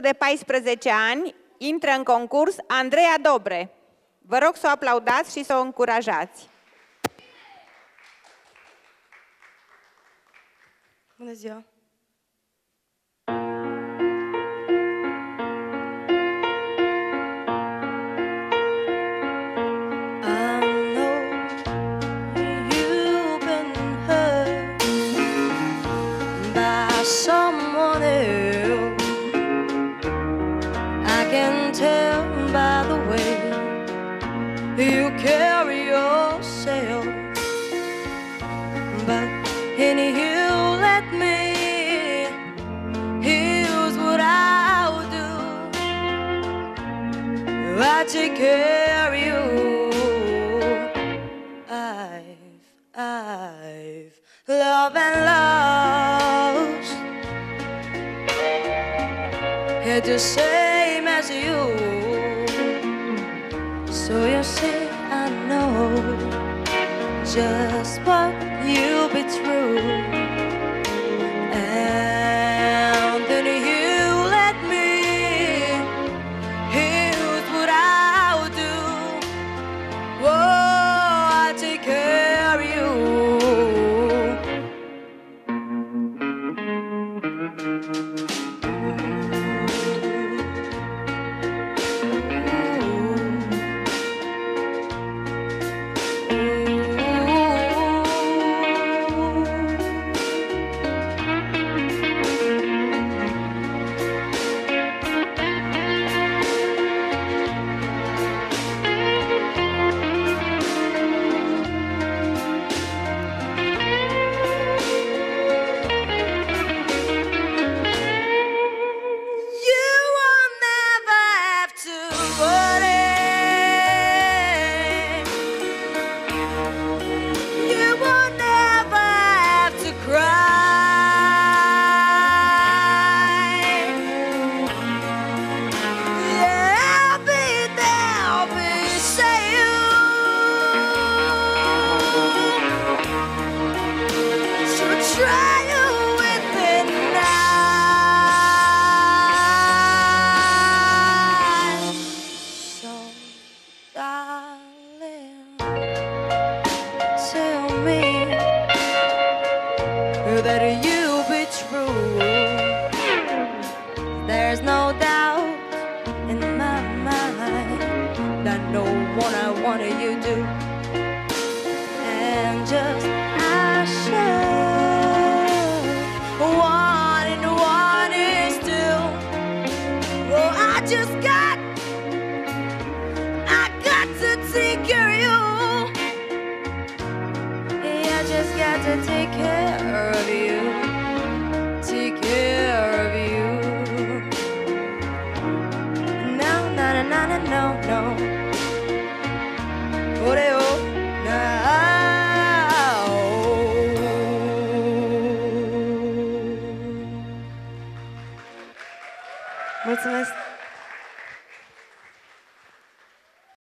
de 14 ani intră în concurs Andreea Dobre. Vă rog să o aplaudați și să o încurajați. Bună ziua! I you carry yourself. But in you let me, here's what I'll do. I take care of you. I've, I've loved and lost. It's the same as you. So you see, I know just what you'll be true. Tell me that you'll be true. There's no doubt in my mind that no one I wanted you do. And just I should want and want it still. Oh, I just got, I just got to take care of you. Take care of you. No, no, no, no, no, no, now. Mulțumesc!